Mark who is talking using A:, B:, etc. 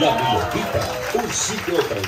A: La Milonguita, un sitio para el.